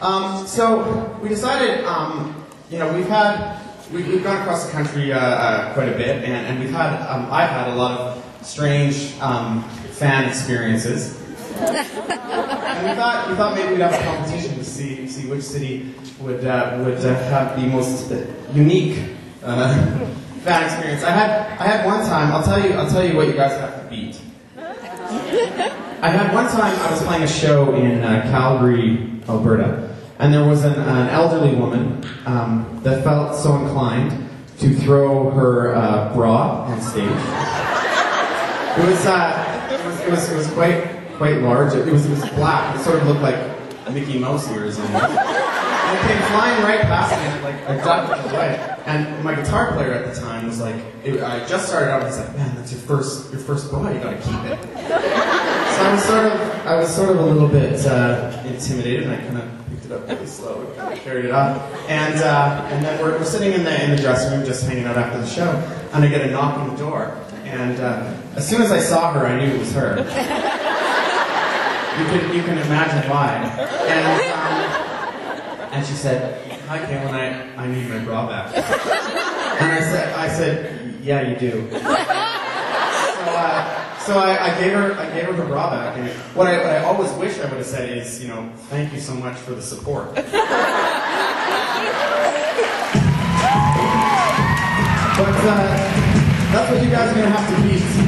Um, so we decided, um, you know, we've had we, we've gone across the country uh, uh, quite a bit, and, and we've had um, I've had a lot of strange um, fan experiences. and we thought we thought maybe we'd have a competition to see see which city would uh, would uh, have the most unique uh, fan experience. I had I had one time. I'll tell you I'll tell you what you guys have to beat. I had one time I was playing a show in uh, Calgary, Alberta, and there was an, an elderly woman um, that felt so inclined to throw her uh, bra on stage. It was, uh, it was, it was, it was quite quite large. It, was, it was black. It sort of looked like Mickey Mouse ears. And, it came flying right past me, like I ducked away. And my guitar player at the time was like, it, I just started out. He's like, man, that's your first your first bra. You got to keep it. So I was sort of, I was sort of a little bit uh, intimidated, and I kind of picked it up really slow and kind of carried it up. And uh, and then we're, we're sitting in the in the dressing room, just hanging out after the show, and I get a knock on the door. And uh, as soon as I saw her, I knew it was her. You can you can imagine why. And um, and she said, "Hi, Kalan, I I need my bra back." And I said I said, "Yeah, you do." So, uh, so I, I, gave her, I gave her her bra back, and what I, what I always wish I would have said is, you know, thank you so much for the support. but uh, that's what you guys are gonna have to beat